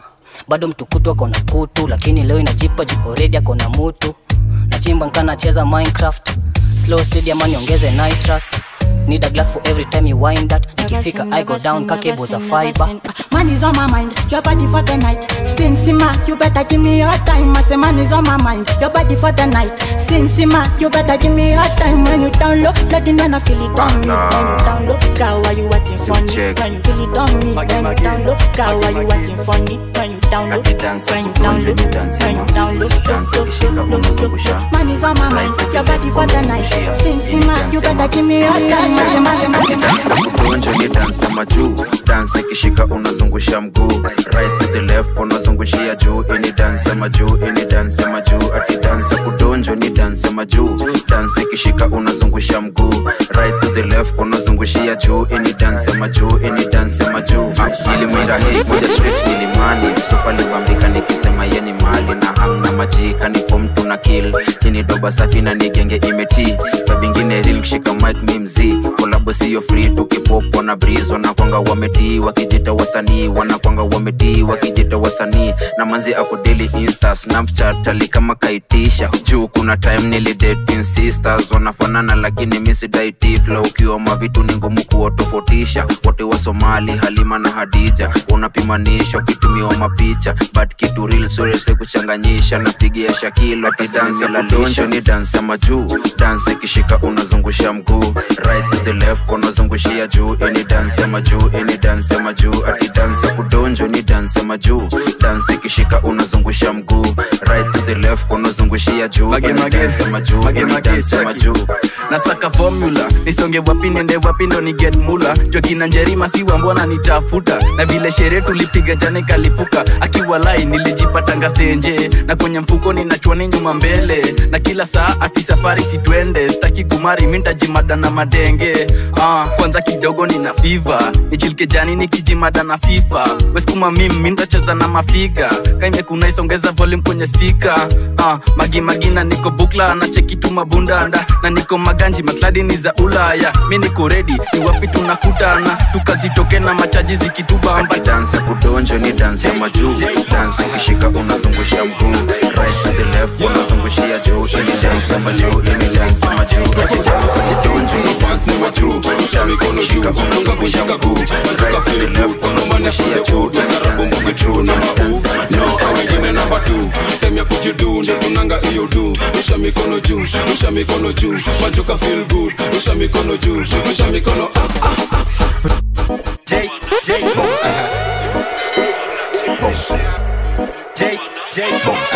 Bado mtukutu akona kutu lakini leo inajipa jiporedi akona mutu. Nachimba nkanacheza minecraft. Slow stadium aniongeze nitrous need a glass for every time you wind that nikifika i go down kakebo za fiber uh, Man is on my mind, your body for the night. Since ma, you better give me your time. I say man is on my mind, your body for the night. Since ma, you better give me your time. When you down low, let the nana feel it on me. When you down low, girl, why you acting funny? check. When you feel it on me, when you down low, girl, why you acting funny? When you down low, when you down low, when you down low, Dance ukishika unazungusha man is on my mind, your body for the night. Since ma, you better give me your time. Kuvunja ni dansa majuu. Dansa ikishika unazungusha mguu. Right to the left unazungushia juu. Ini dansa majuu ini dansa majuu. Ati dansa kudonjo ni dansa majuu. Dansa ikishika unazungusha mguu. Right to the left unazungushia juu. Ini dansa majuu ini dansa majuu. Ilimwita hei moja straight ilimani sopaliwambika nikisema yeni mali. Na hamna majika ni fom tuna kill. Kini doba safi na nigenge imeti. Babingine ril kishika mic mi mzii kolabo siyo free tukipopo na breeze. Wanakwanga wametii wakijita wasanii wanakwanga wametii wakijita wasanii. Na manzi ako daily insta snapchat ali kama kaitisha. Juu kuna time nilidating sisters wanafanana lakini misidaiti flow ukiwa mavitu ni ngumu kuwatofautisha. Wote wa somali halima na hadija. Unapimanisha ukitumiwa mapicha but kitu real surese kuchanganyisha. Napigia shakilo tidansi la donjo ni danse majuu danse kishika unazungusha mguu. Right to the left kono zungushia juu ini dance ya majuu ini dance ya majuu ati dance ya kudonjo ni dance ya majuu dance ikishika unazungusha mguu right to the left kono zungushia juu dansi ya majuu dansi ya majuu nasaka formula nisonge wapi nende wapi ndo ni get mula. Jokina njerima siwa mbona nitafuta? Na vile sherehe tulipiga jana ikalipuka. Akiwa lai nilijipata stenje na kwenye mfuko ninachwani nyuma mbele. Na kila saa ati safari sitwende staki kumari mintajimada na madenge ah, kwanza kidogo nina fiva nichilke jani nikijimada na fifa. Weskuma mimi mintacheza na mafiga. Kaimekuna isongeza volume kwenye spika ah, magimagina niko bukla na chekitu mabundanda. Na niko maganji makladi ni za ulaya. Mi niko redi ni wapi tunakutana? Tukazitoke na machaji zikitubamba. Kudonjo ni dansi ya majuu. Dansi kishika unazungusha mguu. Right to the left unazungushia juu ini dansi ya majuu ini dansi ya majuu dansi ya kudonjo ni dansi ya majuu dansi ikishika unazungusha mguu right to the left unazungushia juu ini dansi ya majuu ini dansi ya majuu no awengine namba tu tem ya kujidu ndio tunanga hiyo du rusha mikono juu rusha mikono juu majuka feel good rusha mikono juu rusha mikono ah. J, J, Bones. Bones. J, J, Bones.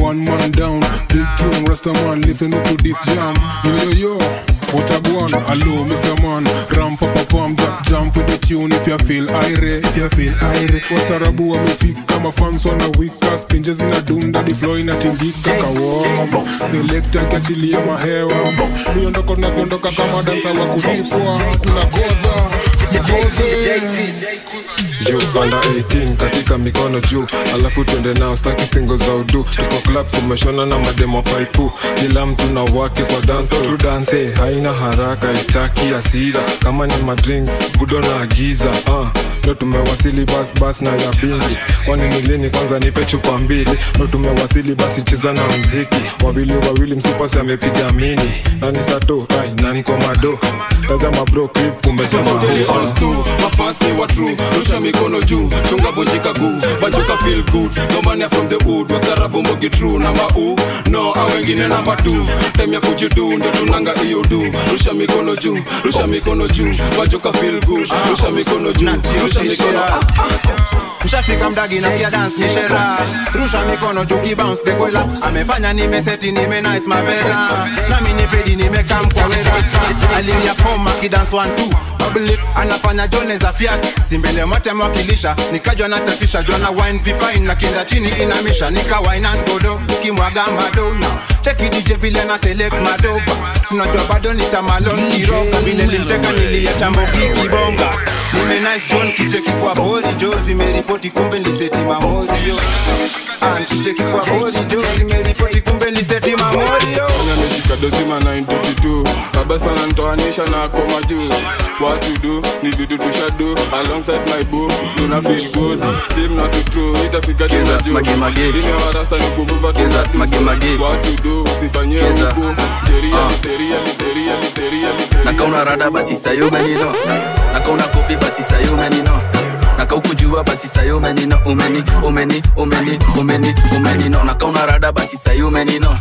one man down. Big tune rasta man listen up to this jam. Yo yo yo. What a go on hello mr man. Ram papa pam, jack jump with the tune if you feel irate, if you feel ire wastarabu wamefika mafans wana wika spinje zinadunda the flow inatingika kawomo selekta kiachilia mahewa miondoko tunazondoka kama dansa wa kulipwa tunagodha juu under 18 katika mikono juu. Alafu twende nao staki stingo za udu. Tuko club kumeshona na mademo paipu. Kila mtu na wake kwa dance tu danse haina haraka itaki asira. Kama ni madrinks budo na agiza uh. Ndo tumewasili bas bas na ya bingi. Kwani nilini kwanza nipe chupa mbili? Ndo tumewasili basi cheza na mziki wawili wawili msipasi amepiga mini. Nani sato? Ai nani kwa mado? Tazama bro clip kumbe jamaa mafasti ni wa true. Rusha mikono juu chunga vunjika guu. Banjuka feel good. No money from the hood rap mbogi true namba u no awengine namba tu time ya kujidu ndo tunanga hiyo du rusha mikono juu rusha mikono juu. Majoka feel good rusha mikono juu. Rusha mikono mshafika mdagi nasikia dance ni shera rusha mikono juu kibounce bekwela amefanya nimeseti nime nice mavera. Nami ni pedi nimekam kwa wera alinia foma kidance 1 2 Lip anafanya jone za fiat. Simbele mate mwakilisha nikajwa na tatisha. Jona wine vifine na kinda chini inamisha. Nika wine and godo nikimwaga mado. Na cheki DJ vile na select madoba. Sinajua bado nitamalon kiroga vile limteka nilieta mbogi kibonga nime nice John kicheki kwa bosi jo zimeripoti kumbe niliseti mamori yo Ah, kicheki kwa bosi jo zimeripoti kumbe niliseti mamori yo nishika dozima 922 kabasa nantoanisha na koma juu what to do Need you to do shadow. Alongside my boo do not feel good. Still not to throw, it a figure juu mage, mage. Dini ya warasta ni kuvuva Skiza, magi mage. what to do usifanyie Skiza. huku teria, literia literia literia nakauna rada basi sayo menino nakauna kopi basi sayo menino nakaukujua basi sayo umenino umeni umeni umeni umeni umenino nakauna rada basi sayo menino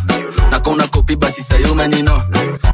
nakauna kopi basi sayo menino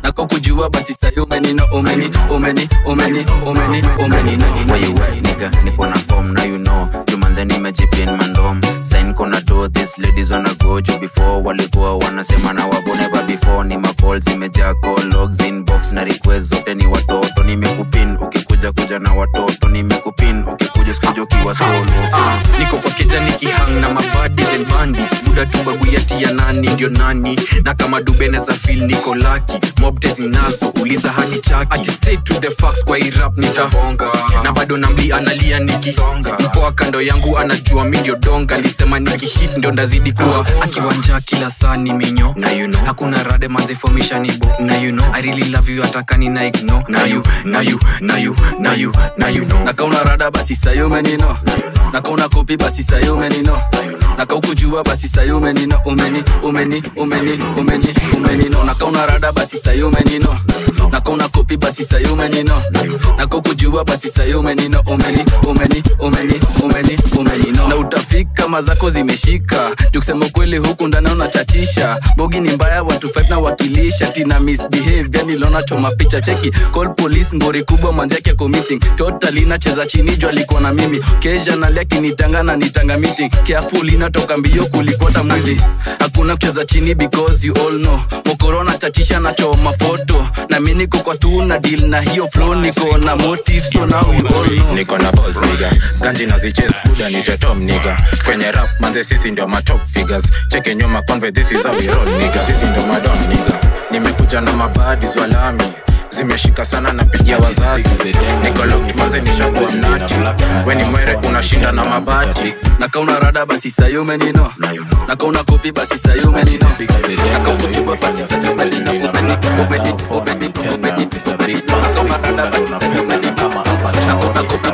nakaukujua basi sayo umenino umeni umeni umeni umeni umenino Where you at, nigga? Nipo na form, now you know. Jumanze nimejipin mandom. Sign kuna do this ladies wanna go juu. Before walikuwa wanasema na wabo never before. Ni macall zimejaa call logs inbox na request zote ni watoto. Nimekupin ukikuja kuja na watoto. Nimekupin ukikuja sikuja ukiwa solo. Ah, niko kwa keja kihang na mabadis and bandits buda tu babu yati ya nani ndio nani? Na kama dubeneza fil niko laki mobte zinazo uliza hadi chaki. Ati straight to the facts kwa irap nitahonga na bado namli analia nikihonga mkoa kando yangu anajua mi ndio donga. Lisema nikihit ndio ndazidi kuwa. Akiwanja kila saa ni minyo. Na you know. Hakuna rade mazefomishanibo na you know. I really love you atakani na igno na you na you na you na you na you know. Nakauna rada basi sayo menino nakauna kopi basi sayo menino nakaukujua basi sayo menino umeni umeni umeni umeni umenino nakauna rada basi sayo menino nakauna kopi basi sayo menino nakaukujua basi sayo menino umeni umeni umeni umeni umenino. Na utafika mazako zimeshika. Ndio kusema kweli huku ndani unachatisha. Bogi ni mbaya watu fight na wakilisha. Tina misbehave yani lona choma picha cheki. Call police ngori kubwa manzi yake ako missing. Totally nacheza chini juu alikuwa na mimi. Keja nalia kinitanga na nitanga meeting. Careful inatoka mbio kulikwata mwizi. Hakuna kucheza chini because you all know. Chachisha na choma foto na mi niko kwa stu na deal na hiyo flow. Niko na motive so now you all know. Niko na balls nigga. Ganji na ziches buda ni tetom nigga kwenye rap manze sisi ndio ma top figures cheke nyuma conve this is how we roll nigga sisi ndio madon nigga nimekuja na mabadi walami zimeshika sana napigia wazazi niko locked manze nishakuwa mnati weni mwere unashinda na mabati nakauna rada basi sayo menino nakauna kopi basi sayo menino nakaukuchuba basi nakauna rada basi sayo menino nakauna kopi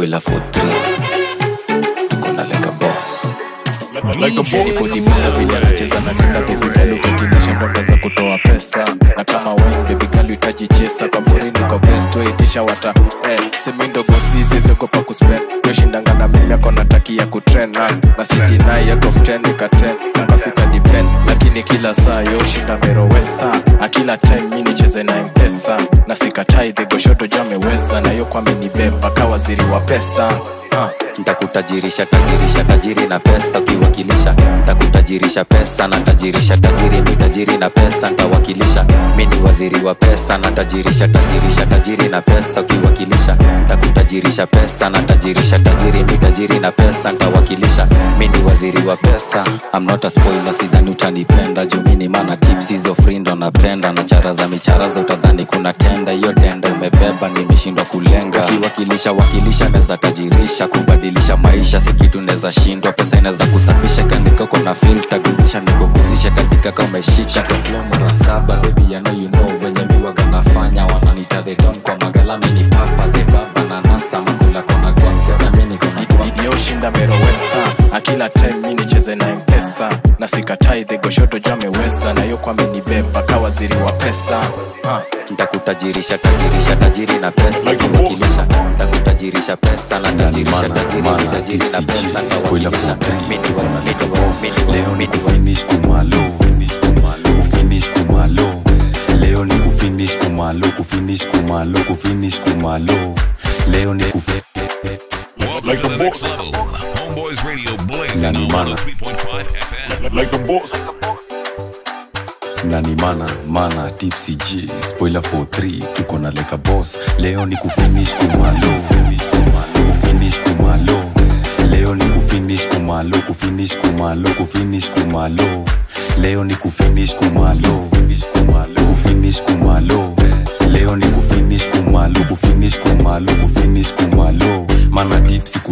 spoiler for 3 tuko na like a boss. Nikotipenda vile anacheza na nenda bebigalukakinisha ndoto za kutoa pesa. Na kama wen bebigalu itaji chesa. Kwa pori niko best waitisha wata eh, semindogosi kuspend yoshindanga na mimi ako nataki ya kutrena. Na, out of 10 nika 10 ukafika depend lakini kila saa yoshinda merowesa akila time mi nicheze na mpesa. Na sikatai dhegoshoto jameweza na yo beba ka waziri wa pesa. Uh. ntakutajirisha tajirisha tajiri na pesa. Ukiwakilisha ntakutajirisha pesa. Na tajirisha tajiri mi tajiri na pesa. Ntawakilisha mi ni waziri wa pesa. Na tajirisha tajirisha tajiri na pesa. Ukiwakilisha ntakutajirisha pesa. Na tajirisha tajiri mi tajiri na pesa ntawakilisha. Mi ni waziri wa pesa. I'm not a spoiler sidhani utanipenda juu mi ni mana tips hizo frindo napenda na chara za michara za utadhani kuna tenda. Hiyo denda umebeba nimeshindwa kulenga. Ukiwakilisha wakilisha neza tajirisha kubadilisha maisha si kitu neza shindwa. Pesa inaweza kusafisha kanikoko kona filta guzisha nikoguzisha katika kameshika saba baby yano you know. Venye miwaga nafanya kwa magalami ni papa the baba na nasa makula na kwa yoshinda merowesa akila time mi nicheze na mpesa. Na sikatai dhegoshoto jameweza. Na yo beba ka waziri wa pesa. Uh. ntakutajirisha tajirisha tajiri na pesa. Kiwakilisha ntakutajirisha pesa. Na tajirisha tajiri tajiri na pesa. Mini leo ni kufinish kumalo. Kufinish kumalo. Leo ni kufinish kumalo. Kufinish kumalo. Kufinish kumalo. Leo ni kufi Welcome to the next level. Homeboys Radio blazing Nani on mana. 103.5 FM. Like a boss. nani mana mana tipsy g spoiler for 3 tuko na leka boss leo ni kufinish kumalo kufinish kumalo leo ni kufinish kumalo kufinish kumalo kufinish kumalo leo ni kufinish kumalo kufinish kumalo leo ni kufinish kumalo kufinish kumalo kufinish kumalo mana tipsi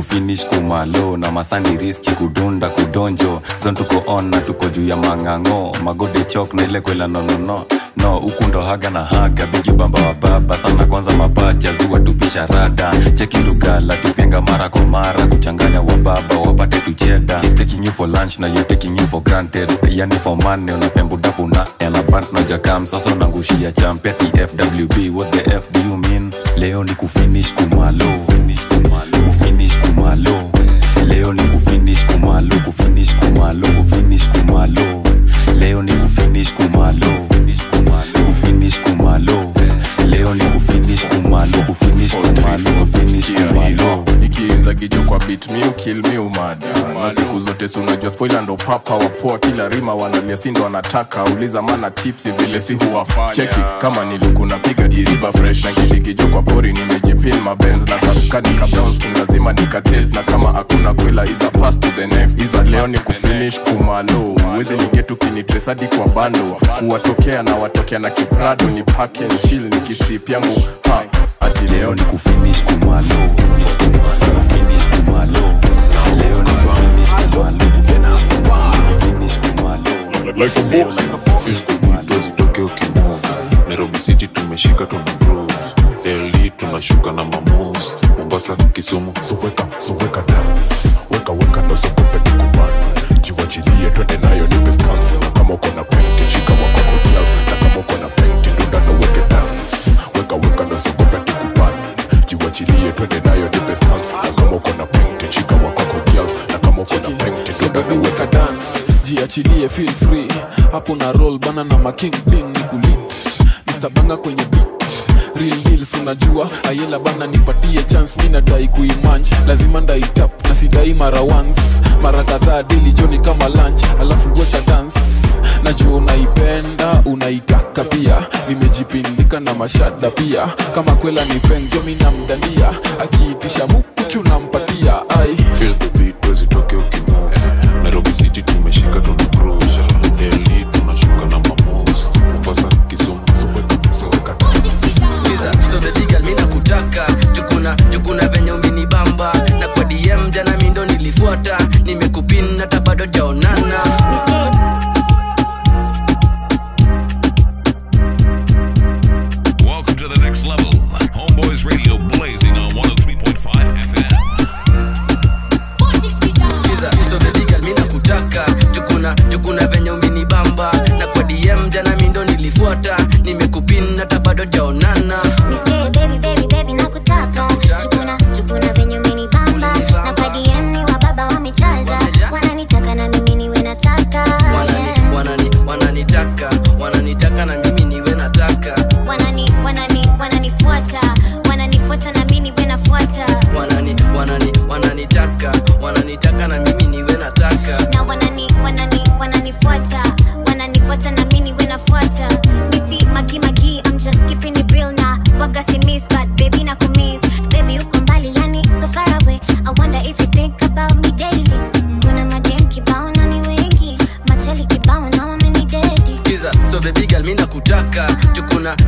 kufinish kumalo na masani riski kudunda kudonjo. Zon tuko on na tuko juu ya mang'ang'o. Magode chok na ile kwela nonono no huku ndo haga na haga. Bigi bamba wa baba. Sana kwanza mapacha. Ziwa tupisha rada. Cheki lugala. Tupenga mara kwa mara. Kuchanganya wa baba. Wapate tucheda He's taking you for lunch na you taking you for granted. Yani for money. Unapembudapu na elabant na jakam sasa unangushia champia tfwb what the f do you mean? Leo ni kufinish kumalo finish kumalo leo ni kufinish kumalo kufinish kumalo kufinish kumalo. Leo ni kufinish kumalo kufinish kumalo leo ni kufinish kumalo kufinish kumalo dagijo kwa bit mi kill mi umada na siku zote sunajua unajua spoila ndo papa wapoa kila rima wanalia sindo wanataka uliza mana tipsi vile si huwafanya. Cheki kama nilikuna piga diriba fresh na kidigijo kwa pori nimejipin mabenz na kun lazima nikatest na kama hakuna kwela iza pass to the next. Iza leo ni kufinish kumalo. Wezi ningetu kinitresadi kwa bando. Kuwatokea na watokea na kiprado ni pack and chill ni kisipi yangu. Ha ati leo ni kufinish kumalo. Kufinish kumalo. Leo ni kufinish kumalo. Kufinish kumalo. Like a boss. Feels good beat wazitoke ukimove nairobi city tumeshika tuna groove delhi tunashuka na mamoves. Mombasa kisumu soweka soweka dance. Weka weka ndo jiwachilie twende nayo nipe stance kama uko na penti shika wako jiwachilie twende nayo nipe stance na kama uko na pengte shika wako kwa gloves na kama uko na pengte weke dance. Jiachilie feel free. Hapo na roll bana na making ding ni kulit Mr. banga kwenye beat real deals unajua. Ayela bana nipatie chance mi nadai kuimanch lazima ndai tap na sidai mara once. Mara kadhaa dili joni kama lunch. Alafu weka dance. Najua unaipenda unaitaka pia. Nimejipindika na mashada pia. Kama kwela ni penjo mi namdandia. Akiitisha mukuchu nampatia ai. Feel the beat nairobi city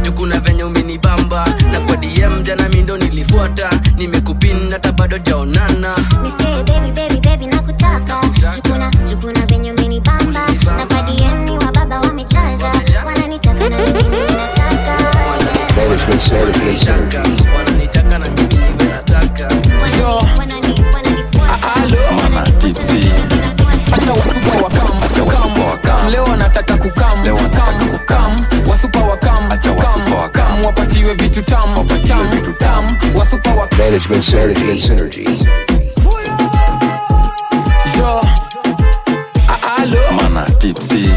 tukuna venye umenibamba. Na kwa dm jana mindo nilifuata. Nimekupin hata bado jaonana venye umenibamba. Na kwa DM ni wa baba wamechaza. Wananitaka na mimi niwe kam tamu wapatiwe vitu tam tam tam wasupa wa Management Synergy. yo. A- alo. Mana tipsy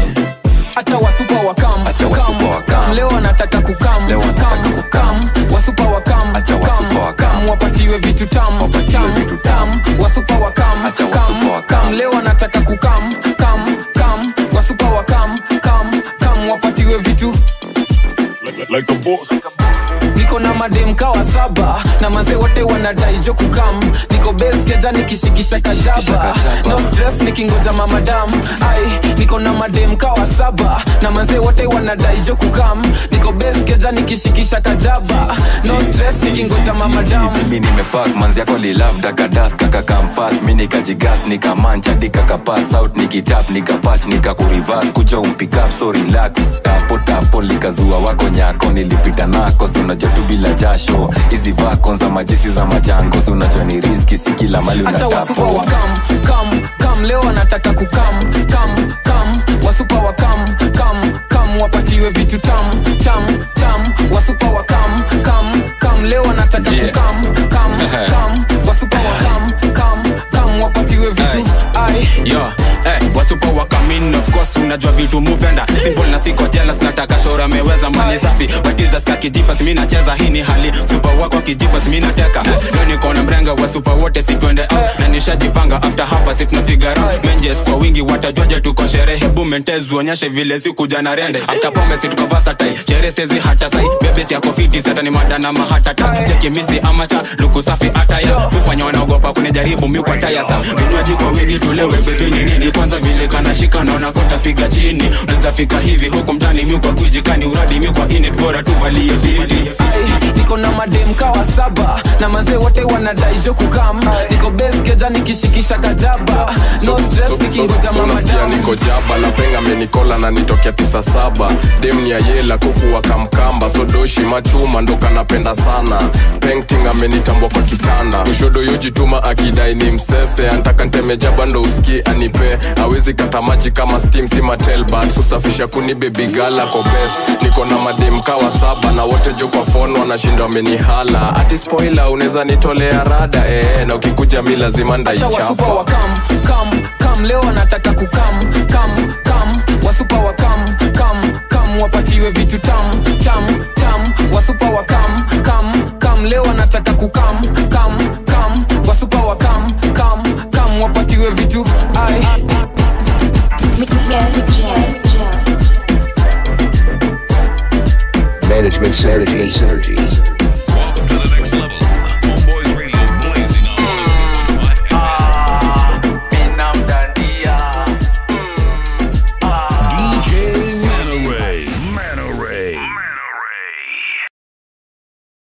acha wasupa wa kam kam kam leo anataka kukam kam kam wasupa wa kam kam kam wapatiwe vitu tam tam tam wasupa wa kam kam kam leo anataka like a boss. Niko na madem kawa saba na mazee wote wanadai jo kukam niko bes keja nikishikisha kajaba no stress nikingoja mamadam ai niko na madem kawa saba. Na mazee wote wanadai jo kukam niko bes keja nikishikisha kajaba. No stress nikingoja mamadam mi nimepak manzi yako lilabda kadas kakakamfast mi nikajigas nikamancha dikakapas out nikitap nikapach nikakurivas kucha umpikap so relax. Tapo tapo likazua wako nyako nilipita nako. Si bila jasho hizi vako za majisi za majango unajua ni riski si kila mali unatapo wa kam kam kam leo anataka kukam kam kam wasupa wa kam kam kam wapatiwe vitu tam tam tam wasupa wa kam kam kam leo anataka Yeah. kukam kam kam wasupa wa kam kam kam wapatiwe vitu ai. Yo eh, wasupa wakamin of course unajua vitu mupenda. Simple na siko jealous nataka shora meweza mani safi. Batiza ska kijipas mi nacheza hii ni hali. Supa wako kijipas mi nateka leo niko na mrenga wa supa wote situende up na nishajipanga after hapa si tunapiga round. Menjes kwa wingi watajuaje tuko sherehe. Hebu mentez uonyeshe vile sikuja na rende. After pombe si tuko versatile. Sherehe sezi hata sai. Bebe si yako fiti sata ni mada na mahatata cheki misi amacha luku safi ataya. Kufanya wanaogopa kunijaribu mi kwa taya sa vinywaji kwa wingi tulewe bebe ni nini kwanza vile kanashika naona kota piga chini. Unaweza fika hivi huku mtani miuka kwa kujikani uradi miuka init bora tuvalie viti. Niko na madem kawa saba na mazee wote wanadai jo kukam. Niko bes keja nikishikisha kajaba. No stress nikingoja So nasikia mamadam niko jaba na penga menikola na nitokea tisa saba. Dem ni ayela yela kuku wakamkamba sodoshi machuma ndo kanapenda sana. Painting amenitambwa kwa kitanda. Ushodo yojituma akidai ni msese antaka nteme jaba ndo uski anipe awezi kata maji kama steam si matelbat usafisha kuni baby girl ako best. Niko na madem kawa saba na wote jo kwa phone wanashinda hala ati spoiler unaweza nitolea rada ee na ukikuja mi lazima ndaichapa leo anataka kukam kam kam. Wasupa wa kam kam kam wapatiwe vitu tam tam tam. Wasupa wa kam kam kam leo anataka kukam kam kam. Wasupa wa kam kam kam wapatiwe vitu ai Management synergy.